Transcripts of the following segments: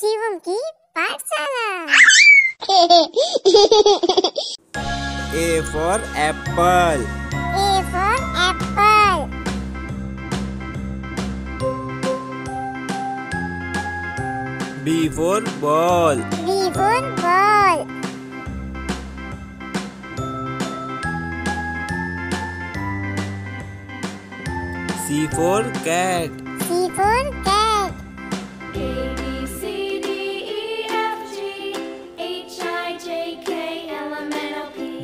शिवम की पाठशाला A for apple. A for apple. B for ball. B for ball. C for cat. C for cat.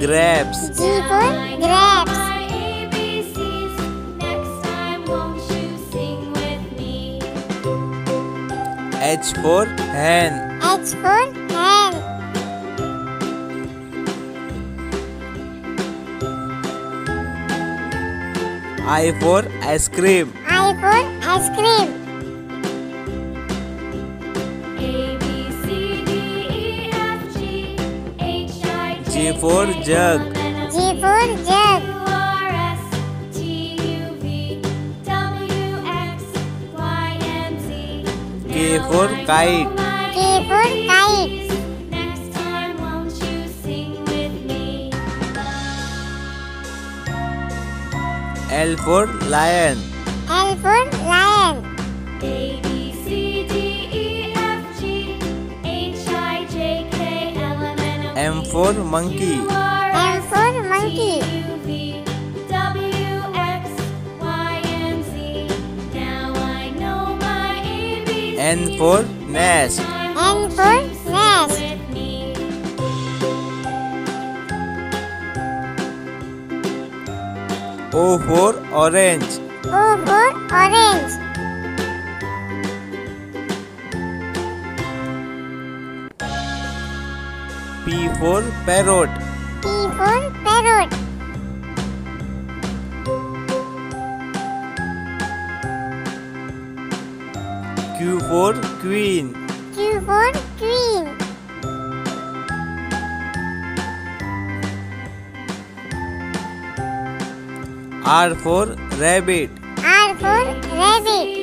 grapes. G for grapes. H for hen. H for hen. I for ice cream. I for ice cream. J for jug. G for jug. K for kite. K for kite. Next time, won't you sing with me? L for lion. L for lion. A M N O P M for monkey. M for monkey. T U V W X Y and Z. Now I know. N for nest. N for nest. O for orange. O for orange. P for parrot. P for parrot. Q for queen. Q for queen. R for rabbit. R for rabbit.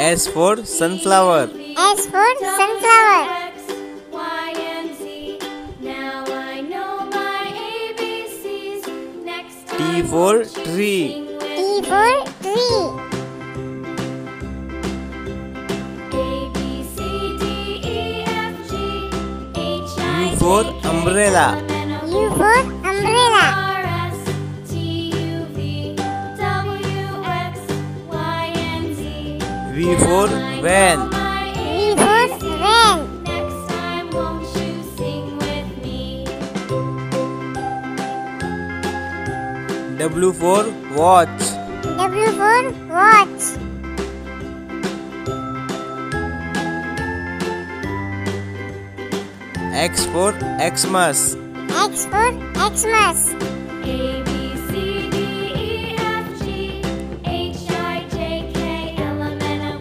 S for sunflower. S for sunflower. X, Y, and Z. Now I know my ABCs. Next T for tree. T for tree. A, B, C, D, E, F, G, H, I, U for umbrella. L, M, N, O, U for umbrella. V for van. V for van. Next time, won't you sing with me? W for watch. W for watch. X for Xmas. X for Xmas. A,